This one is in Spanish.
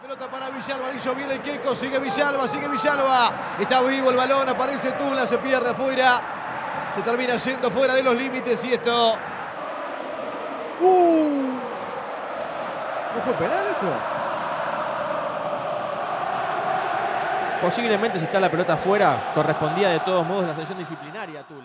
Pelota para Villalba, hizo bien el queco, sigue Villalba, sigue Villalba. Está vivo el balón, aparece Tula, se pierde afuera. Se termina yendo fuera de los límites y esto... ¡Uh! ¿No fue penal esto? Posiblemente si está la pelota afuera, correspondía de todos modos la sanción disciplinaria a Tula.